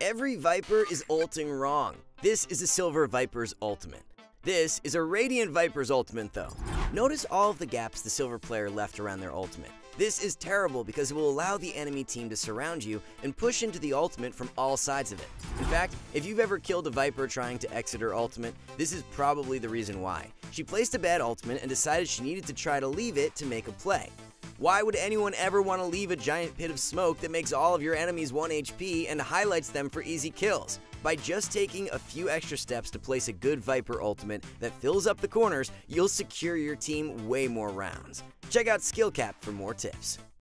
Every Viper is ulting wrong. This is a Silver Viper's ultimate. This is a Radiant Viper's ultimate though. Notice all of the gaps the Silver player left around their ultimate. This is terrible because it will allow the enemy team to surround you and push into the ultimate from all sides of it. In fact, if you've ever killed a Viper trying to exit her ultimate, this is probably the reason why. She placed a bad ultimate and decided she needed to try to leave it to make a play. Why would anyone ever want to leave a giant pit of smoke that makes all of your enemies 1 HP and highlights them for easy kills? By just taking a few extra steps to place a good Viper ultimate that fills up the corners, you'll secure your team way more rounds. Check out Skill Capped for more tips.